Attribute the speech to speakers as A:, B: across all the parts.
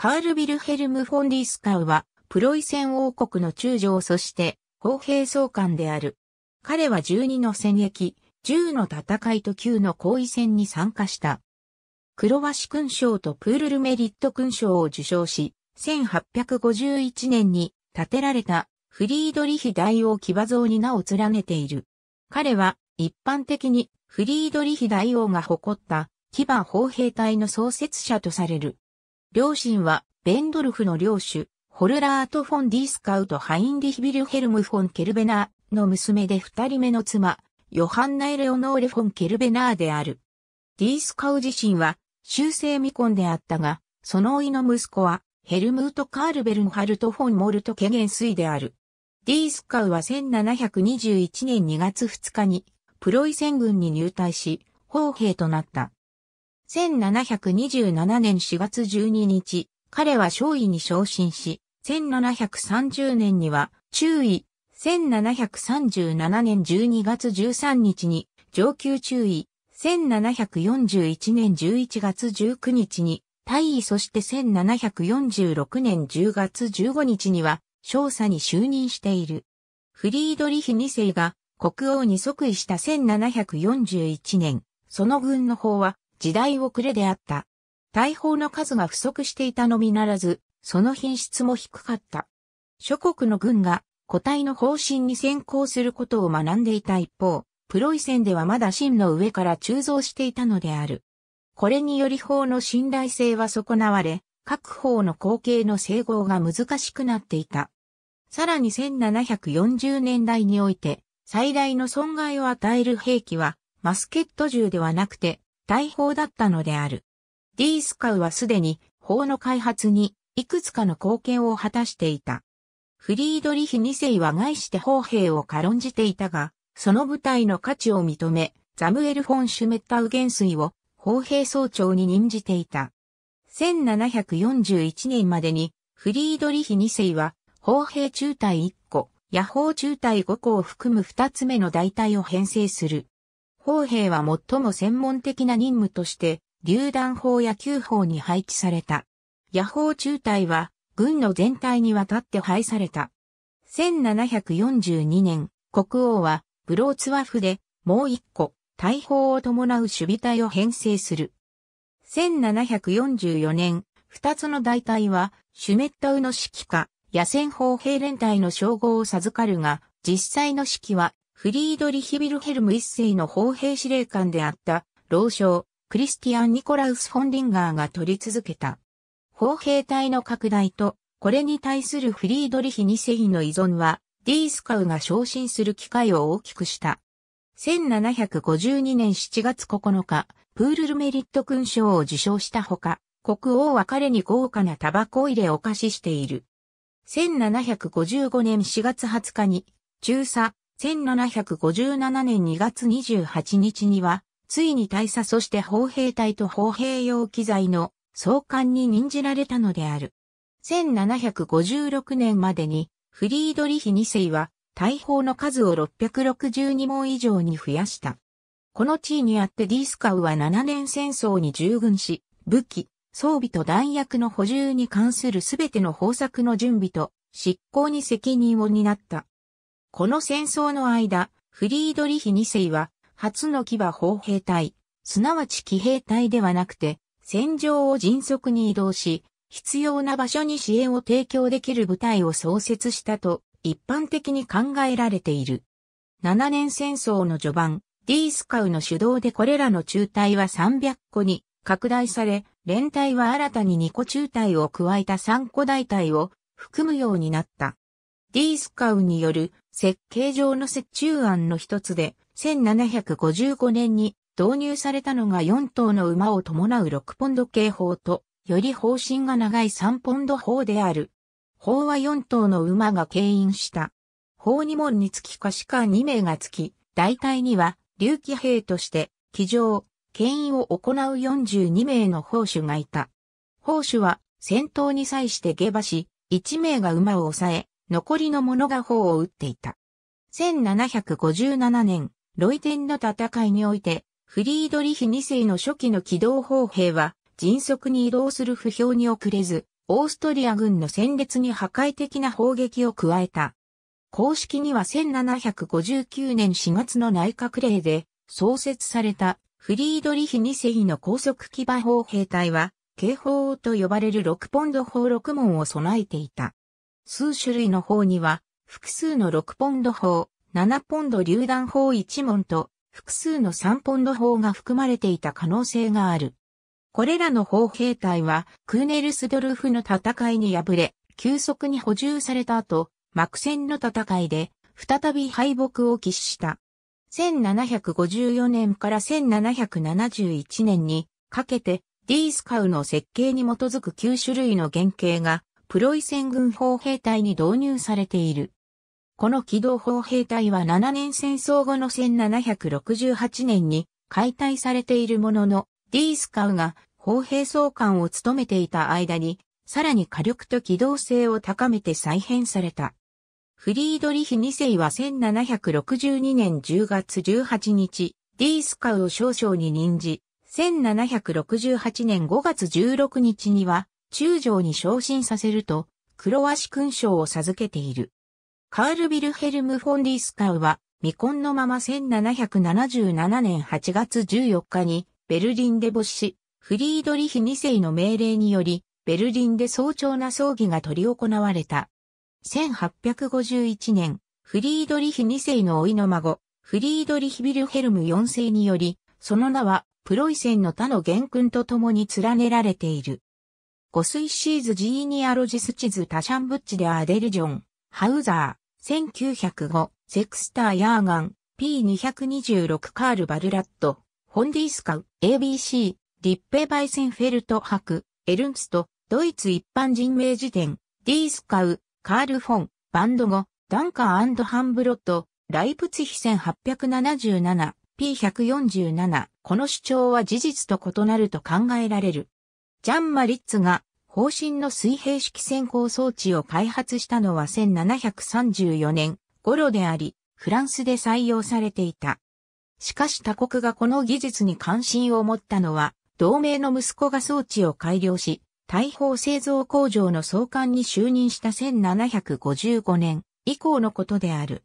A: カール・ビルヘルム・フォン・ディスカウは、プロイセン王国の中将そして、砲兵総監である。彼は12の戦役、10の戦いと9の後位戦に参加した。黒鷲勲章とプールルメリット勲章を受章し、1851年に建てられたフリードリヒ大王騎馬像に名を連ねている。彼は一般的にフリードリヒ大王が誇った騎馬砲兵隊の創設者とされる。両親はベンドルフの領主、ホルラート・フォン・ディースカウと、ハインリヒ・ビルヘルム・フォン・ケルベナーの娘で二人目の妻、ヨハンナ・エレオノーレ・フォン・ケルベナーである。ディースカウ自身は終生未婚であったが、その甥の息子はヘルムート・カールベルンハルト・フォン・モルト・ケゲンスイである。ディースカウは1721年2月2日にプロイセン軍に入隊し、砲兵となった。1727年4月12日、彼は少尉に昇進し、1730年には中尉、1737年12月13日に上級中尉、1741年11月19日に大尉そして1746年10月15日には少佐に就任している。フリードリヒ2世が国王に即位した1741年、その軍の方は時代遅れであった。大砲の数が不足していたのみならず、その品質も低かった。諸国の軍が古体の方針に先行することを学んでいた一方、プロイセンではまだ真の上から鋳造していたのである。これにより法の信頼性は損なわれ、各法の後継の整合が難しくなっていた。さらに1740年代において最大の損害を与える兵器はマスケット銃ではなくて大砲だったのである。ディースカウはすでに砲の開発にいくつかの貢献を果たしていた。フリードリヒ2世は外して砲兵を軽んじていたが、その部隊の価値を認め、ザムエル・フォン・シュメッタウ元帥を砲兵総長に任じていた。1741年までにフリードリヒ2世は砲兵中隊1個、野砲中隊5個を含む2つ目の大隊を編成する。砲兵は最も専門的な任務として、榴弾砲や球砲に配置された。野砲中隊は、軍の全体にわたって配された。1742年、国王は、ブローツワフで、もう一個、大砲を伴う守備隊を編成する。1744年、二つの大隊は、シュメッタウの指揮下、野戦砲兵連隊の称号を授かるが、実際の指揮は、フリードリヒ・ビルヘルム一世の砲兵司令官であった、老将、クリスティアン・ニコラウス・フォンディンガーが取り続けた。砲兵隊の拡大と、これに対するフリードリヒ2世の依存は、ディースカウが昇進する機会を大きくした。1752年7月9日、プールルメリット勲章を受章したほか、国王は彼に豪華なタバコ入れを貸ししている。1755年4月20日に、中佐、1757年2月28日には、ついに大佐そして砲兵隊と砲兵用機材の総監に任じられたのである。1756年までに、フリードリヒ2世は、大砲の数を662門以上に増やした。この地位にあってディスカウは7年戦争に従軍し、武器、装備と弾薬の補充に関するすべての方策の準備と執行に責任を担った。この戦争の間、フリードリヒ2世は、初の騎馬砲兵隊、すなわち騎兵隊ではなくて、戦場を迅速に移動し、必要な場所に支援を提供できる部隊を創設したと、一般的に考えられている。七年戦争の序盤、ディースカウの主導でこれらの中隊は300個に拡大され、連隊は新たに2個中隊を加えた3個大隊を含むようになった。ディースカウによる設計上の折衷案の一つで、1755年に導入されたのが4頭の馬を伴う6ポンド警報と、より方針が長い3ポンド砲である。砲は4頭の馬が牽引した。砲2門につき下士官2名がつき、大隊には、竜騎兵として、騎乗、牽引を行う42名の砲手がいた。砲手は、戦闘に際して下馬し、1名が馬を抑え、残りの者が砲を撃っていた。1757年、ロイテンの戦いにおいて、フリードリヒ2世の初期の機動砲兵は、迅速に移動する不評に遅れず、オーストリア軍の戦列に破壊的な砲撃を加えた。公式には1759年4月の内閣令で創設されたフリードリヒ2世の高速騎馬砲兵隊は警報と呼ばれる6ポンド砲6門を備えていた。数種類の砲には複数の6ポンド砲、7ポンド榴弾砲1門と複数の3ポンド砲が含まれていた可能性がある。これらの砲兵隊はクーネルスドルフの戦いに敗れ、急速に補充された後、幕戦の戦いで再び敗北を喫した。1754年から1771年にかけてディースカウの設計に基づく9種類の原型がプロイセン軍砲兵隊に導入されている。この機動砲兵隊は7年戦争後の1768年に解体されているものの、ディースカウが砲兵総監を務めていた間に、さらに火力と機動性を高めて再編された。フリードリヒ2世は1762年10月18日、ディースカウを少々に任じ、1768年5月16日には、中将に昇進させると、黒足勲章を授けている。カール・ビルヘルム・フォン・ディスカウは、未婚のまま1777年8月14日にベルリンで没し、フリードリヒ2世の命令により、ベルリンで早朝な葬儀が取り行われた。1851年、フリードリヒ2世の甥の孫、フリードリヒビルヘルム4世により、その名はプロイセンの他の元君と共に連ねられている。ゴスイシーズ・ジーニアロジスチズ・タシャンブッチでアデルジョン、ハウザー、1905、セクスター・ヤーガン、P226 カール・バルラット、ホンディスカウ、ABC、リッペ・バイセンフェルト・ハク、エルンスト、ドイツ一般人名辞典、ディースカウ、カール・フォン、バンドゴ、ダンカーハンブロット、ライプツヒ1877、P147、この主張は事実と異なると考えられる。ジャン・マリッツが砲身の水平式穿孔装置を開発したのは1734年頃であり、フランスで採用されていた。しかし他国がこの技術に関心を持ったのは、同名の息子が装置を改良し、大砲製造工場の総監に就任した1755年以降のことである。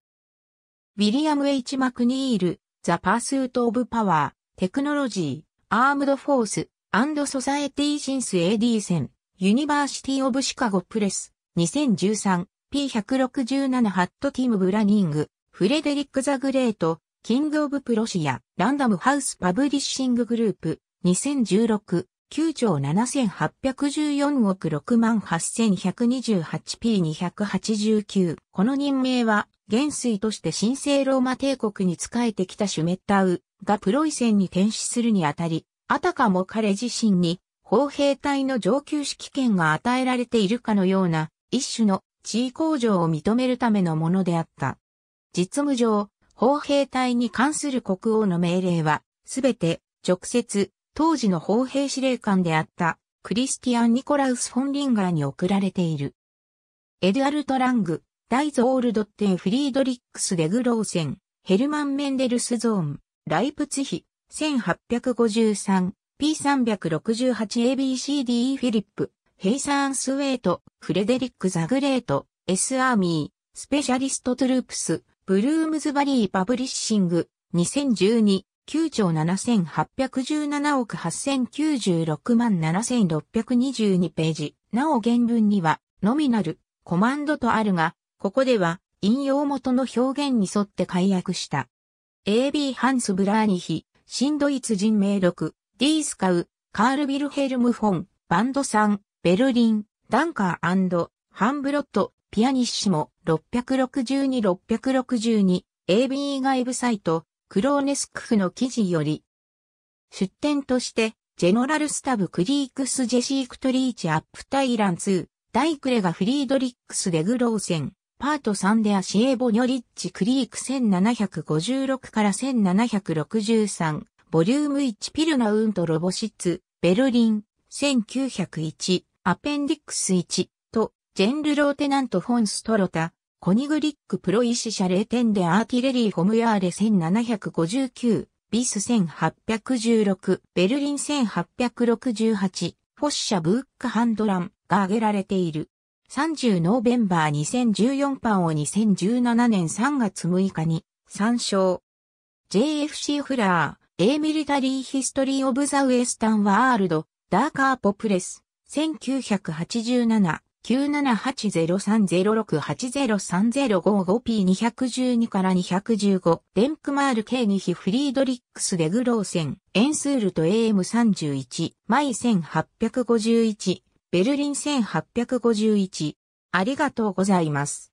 A: William H. McNeill、The Pursuit of Power、Technology、Armed Force、and Society since AD 1000、University of Chicago Press、2013、P167 ハット・ Tim Blanning、Frederick the Great、King of Prussia、Random House Publishing Group、2016、9兆7814億 68,128p289。この任命は、元帥として神聖ローマ帝国に仕えてきたシュメッタウがプロイセンに転死するにあたり、あたかも彼自身に、砲兵隊の上級指揮権が与えられているかのような、一種の地位向上を認めるためのものであった。実務上、砲兵隊に関する国王の命令は、すべて直接当時の砲兵司令官であったクリスティアン・ニコラウス・フォン・リンガーに送られている。エドアルト・ラング、ダイゾールドッテン・フリードリックス・デグローセン、ヘルマン・メンデルスゾーン、ライプツヒ、1853、P368ABCDE フィリップ、ヘイサーン・スウェイト、フレデリック・ザグレート、S アーミー、スペシャリスト・トゥループス、ブルームズバリー・パブリッシング、2012、9兆7817億8096万7622ページ。なお原文には、ノミナル、コマンドとあるが、ここでは、引用元の表現に沿って解約した。AB ハンス・ブラーニヒ、新ドイツ人名録、ディースカウ、カール・ビルヘルム・フォン、バンドさん、ベルリン、ダンカーハンブロット、ピアニッシモ、662-662、AB 外部サイト、クローネスクフの記事より、出展として、ジェノラルスタブクリークスジェシークトリーチアップタイラン2、ダイクレガフリードリックスデグローセン、パート3でアシエボニョリッチクリーク1756から1763、ボリューム1ピルナウントロボシッツ、ベルリン、1901、アペンディックス1と、ジェンルローテナントフォンストロタ、コニグリックプロイシ社0点でアーティレリーホムヤーレ1759、ビス1816、ベルリン1868、フォッシャブーックハンドラン、が挙げられている。30ノーベンバー2014版を2017年3月6日に参照。JFC フラー、A Military History of the Western World、ダーカーポプレス、1987、97803068035-5P212 から215、デンクマール・ケーニヒ・フリードリックス・デグローセン、エンスールと AM31、マイ1851、ベルリン1851。ありがとうございます。